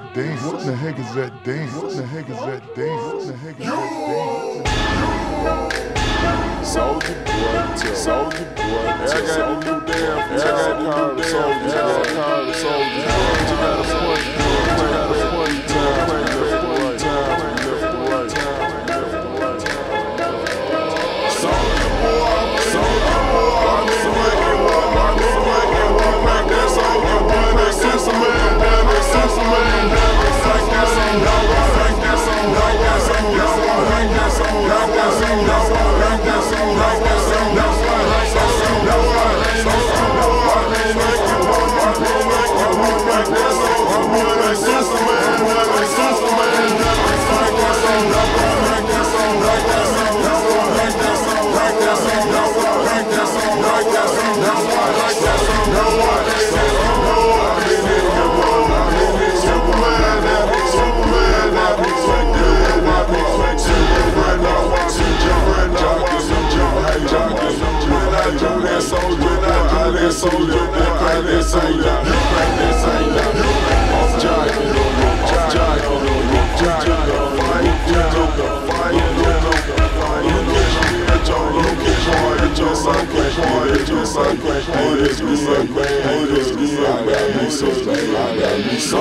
that dance? What in the heck is that dance? What in the heck is that dance? What in the heck is that dance? Soulja Boy, Soulja Boy, I got a new damn, I got a new damn, Soulja Boy, I got a point. like all this be like all this be like all this be like all this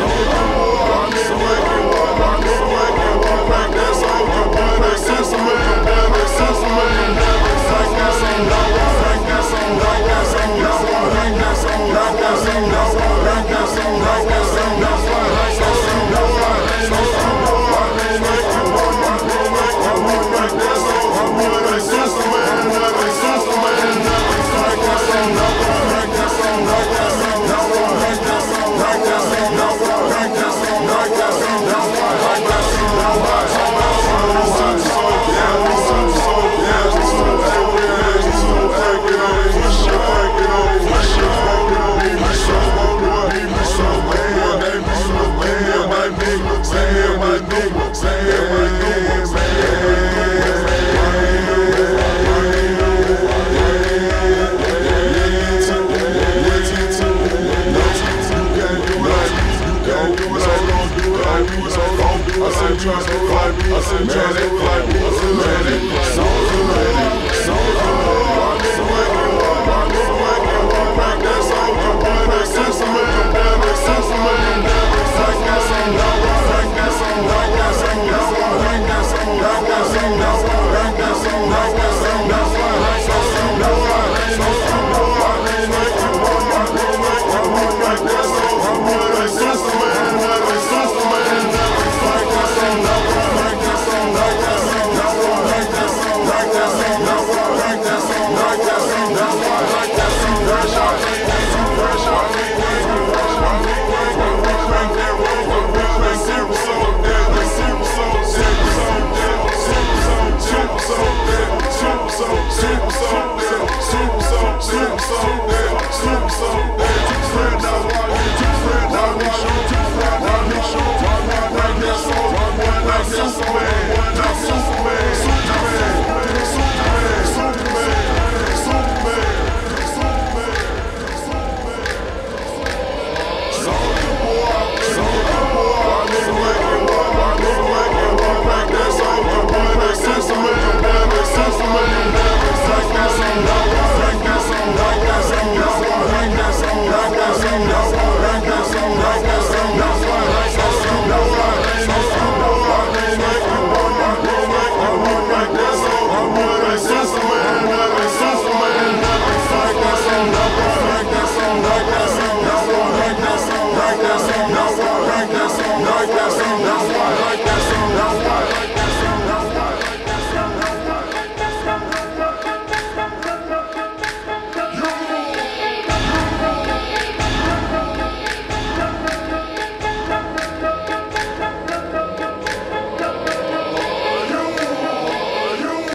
be